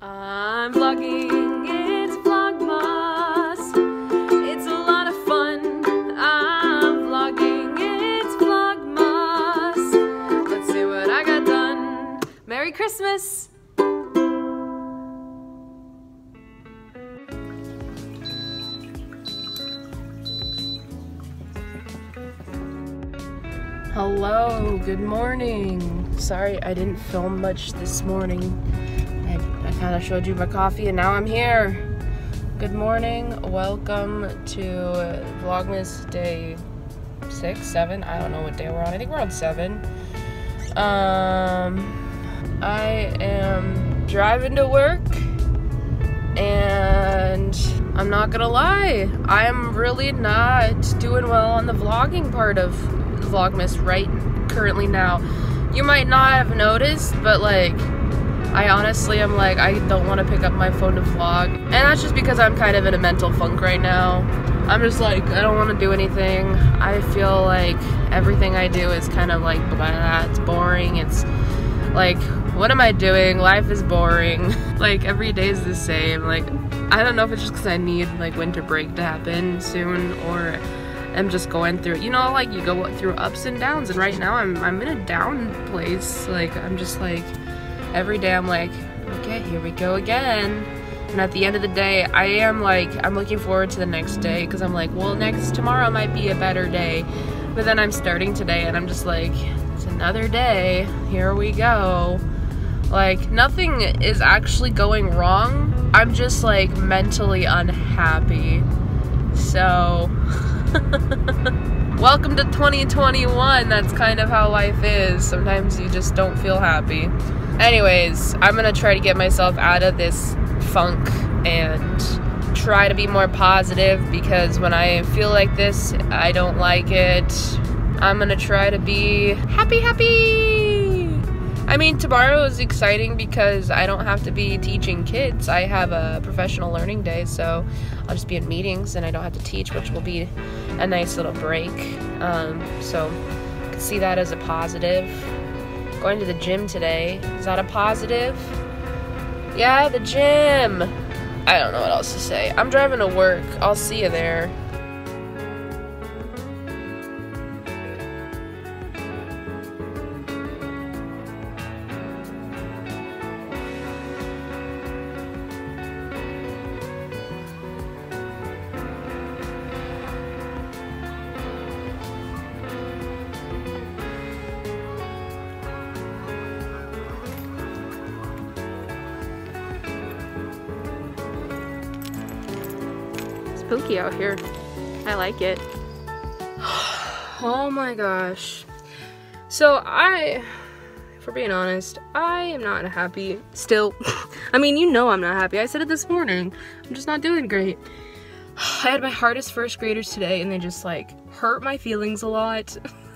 I'm vlogging, it's Vlogmas. It's a lot of fun. I'm vlogging, it's Vlogmas. Let's see what I got done. Merry Christmas! Hello, good morning. Sorry I didn't film much this morning. I, I showed you my coffee and now I'm here. Good morning, welcome to Vlogmas day six, seven. I don't know what day we're on. I think we're on seven. Um, I am driving to work and I'm not gonna lie, I'm really not doing well on the vlogging part of Vlogmas right currently now. You might not have noticed, but like, I honestly am like, I don't want to pick up my phone to vlog. And that's just because I'm kind of in a mental funk right now. I'm just like, I don't want to do anything. I feel like everything I do is kind of like, blah, it's boring. It's like, what am I doing? Life is boring. like, every day is the same. Like, I don't know if it's just because I need like winter break to happen soon or I'm just going through it. you know like you go through ups and downs and right now I'm I'm in a down place like I'm just like every day I'm like okay here we go again. And at the end of the day I am like I'm looking forward to the next day because I'm like well next tomorrow might be a better day. But then I'm starting today and I'm just like it's another day. Here we go. Like nothing is actually going wrong. I'm just like mentally unhappy. So Welcome to 2021. That's kind of how life is. Sometimes you just don't feel happy. Anyways, I'm gonna try to get myself out of this funk and try to be more positive because when I feel like this, I don't like it. I'm gonna try to be happy, happy. I mean, tomorrow is exciting because I don't have to be teaching kids. I have a professional learning day, so I'll just be in meetings and I don't have to teach, which will be a nice little break. Um, so I can see that as a positive. Going to the gym today, is that a positive? Yeah, the gym. I don't know what else to say. I'm driving to work. I'll see you there. Spooky out here. I like it. oh my gosh. So I, for being honest, I am not happy still. I mean, you know I'm not happy. I said it this morning. I'm just not doing great. I had my hardest first graders today and they just like hurt my feelings a lot.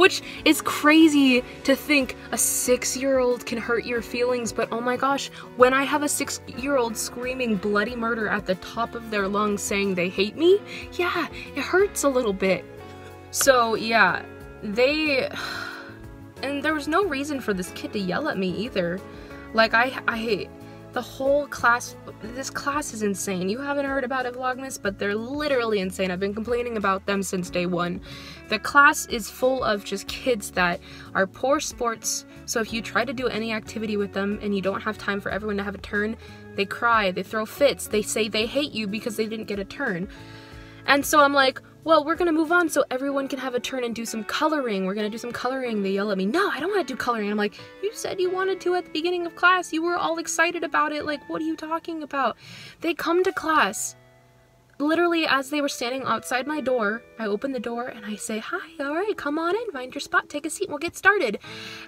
Which is crazy to think a six year old can hurt your feelings, but oh my gosh, when I have a six year old screaming bloody murder at the top of their lungs saying they hate me, yeah, it hurts a little bit. So yeah, they. And there was no reason for this kid to yell at me either. Like, I, I, the whole class, this class is insane. You haven't heard about it, Vlogmas, but they're literally insane. I've been complaining about them since day one. The class is full of just kids that are poor sports, so if you try to do any activity with them and you don't have time for everyone to have a turn, they cry, they throw fits, they say they hate you because they didn't get a turn. And so I'm like, well, we're gonna move on so everyone can have a turn and do some coloring. We're gonna do some coloring. They yell at me, no, I don't wanna do coloring. I'm like, you said you wanted to at the beginning of class. You were all excited about it. Like, what are you talking about? They come to class. Literally, as they were standing outside my door, I open the door and I say, hi, all right, come on in, find your spot, take a seat, we'll get started.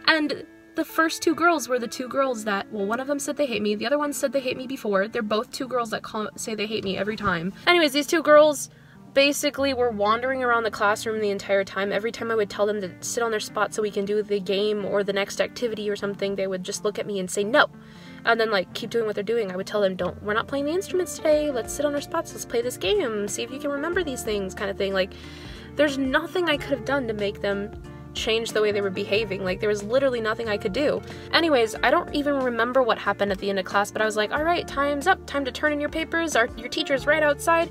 And the first two girls were the two girls that, well, one of them said they hate me, the other one said they hate me before. They're both two girls that call, say they hate me every time. Anyways, these two girls basically we were wandering around the classroom the entire time. Every time I would tell them to sit on their spot so we can do the game or the next activity or something, they would just look at me and say no. And then like keep doing what they're doing. I would tell them, "Don't we're not playing the instruments today. Let's sit on our spots. Let's play this game. See if you can remember these things." kind of thing. Like there's nothing I could have done to make them change the way they were behaving. Like there was literally nothing I could do. Anyways, I don't even remember what happened at the end of class, but I was like, all right, time's up. Time to turn in your papers. Our, your teacher's right outside.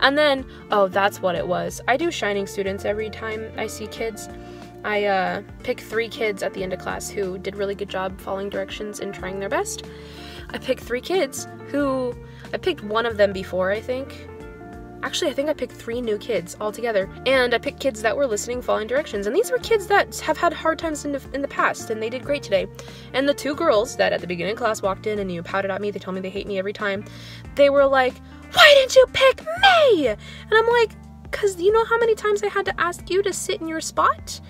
And then, oh, that's what it was. I do shining students every time I see kids. I uh, pick three kids at the end of class who did really good job following directions and trying their best. I picked three kids who I picked one of them before, I think. Actually, I think I picked three new kids altogether. And I picked kids that were listening, following directions. And these were kids that have had hard times in the, in the past, and they did great today. And the two girls that at the beginning of class walked in and you pouted at me, they told me they hate me every time. They were like, Why didn't you pick me? And I'm like, Because you know how many times I had to ask you to sit in your spot?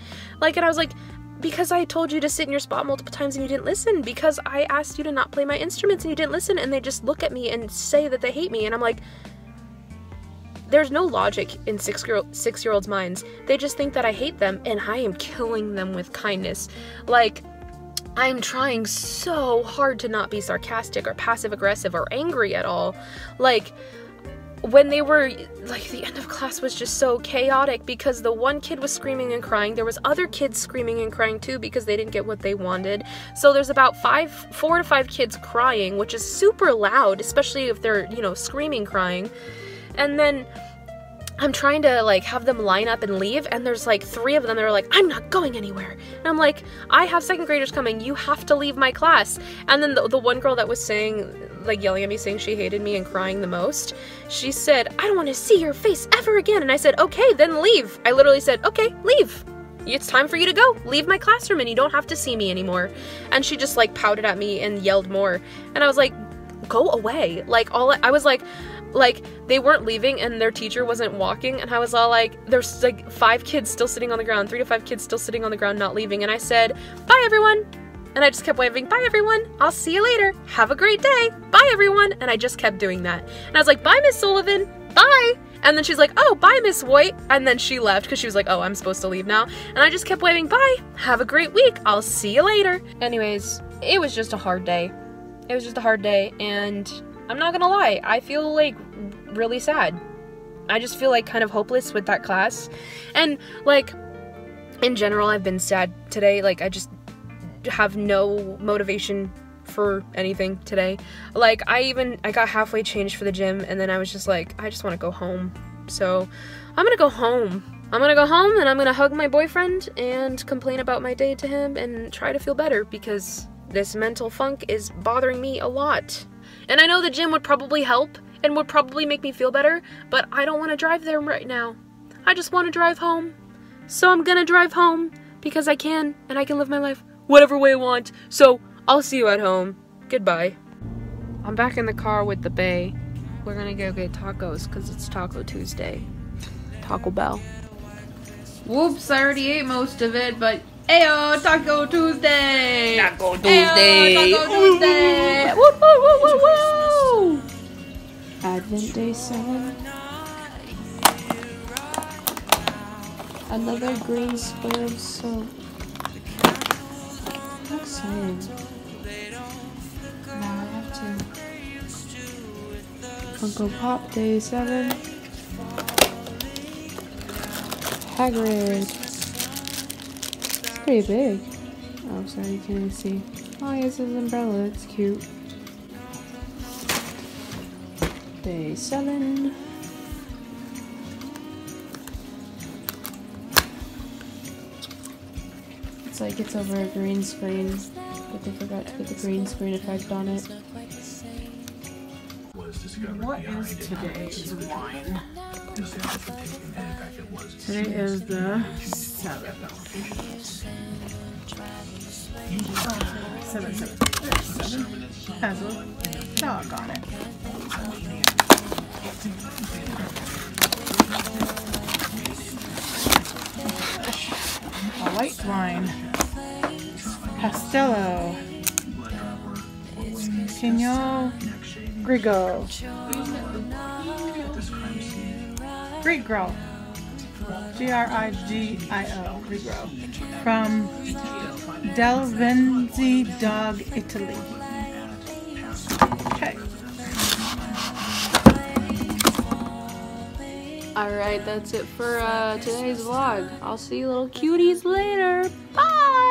Like, and I was like, because I told you to sit in your spot multiple times and you didn't listen. Because I asked you to not play my instruments and you didn't listen. And they just look at me and say that they hate me. And I'm like, there's no logic in six year six year olds' minds. They just think that I hate them and I am killing them with kindness. Like I'm trying so hard to not be sarcastic or passive aggressive or angry at all. Like when they were like the end of class was just so chaotic because the one kid was screaming and crying there was other kids screaming and crying too because they didn't get what they wanted so there's about five four to five kids crying which is super loud especially if they're you know screaming crying and then I'm trying to like have them line up and leave, and there's like three of them that are like, I'm not going anywhere. And I'm like, I have second graders coming, you have to leave my class. And then the, the one girl that was saying, like yelling at me, saying she hated me and crying the most, she said, I don't want to see your face ever again. And I said, okay, then leave. I literally said, okay, leave. It's time for you to go. Leave my classroom and you don't have to see me anymore. And she just like pouted at me and yelled more. And I was like, go away. Like all I was like, like they weren't leaving and their teacher wasn't walking and i was all like there's like five kids still sitting on the ground three to five kids still sitting on the ground not leaving and i said bye everyone. And i just kept waving bye everyone. I'll see you later. Have a great day. Bye everyone. And i just kept doing that. And i was like bye miss sullivan. Bye. And then she's like oh bye miss white. And then she left because she was like oh i'm supposed to leave now. And i just kept waving bye. Have a great week. I'll see you later. Anyways it was just a hard day. It was just a hard day and I'm not gonna lie, I feel like really sad. I just feel like kind of hopeless with that class. And like in general, I've been sad today. Like I just have no motivation for anything today. Like I even I got halfway changed for the gym and then I was just like I just want to go home. So, I'm to go home. I'm gonna go home and I'm gonna hug my boyfriend and complain about my day to him and try to feel better because this mental funk is bothering me a lot. And I know the gym would probably help and would probably make me feel better, but I don't want to drive there right now. I just want to drive home. So I'm gonna drive home because I can and I can live my life whatever way I want. So I'll see you at home. Goodbye. I'm back in the car with the bae. We're gonna go get tacos because it's Taco Tuesday. Taco Bell. Whoops, I already ate most of it, but Ayo, Taco Tuesday! Taco Tuesday! Ayo, Taco Tuesday! Woo, woo, woo, woo, woo! Advent Day 7. Another green square of soap. How exciting. Now I have to. Funko Pop Day 7. Hagrid pretty big. Oh, sorry, you can't see. Oh, he has his umbrella. It's cute. Day seven. It's like it's over a green screen, but they forgot to put the green screen effect on it. What is today's wine? Today is the 7th. Seven. A white wine. Castello. Pinot Grigio. Grigio. G-R-I-G-I-O. Grigio. From delle Venezie DOC, Italy. Okay. Alright, that's it for uh, today's vlog. I'll see you little cuties later. Bye!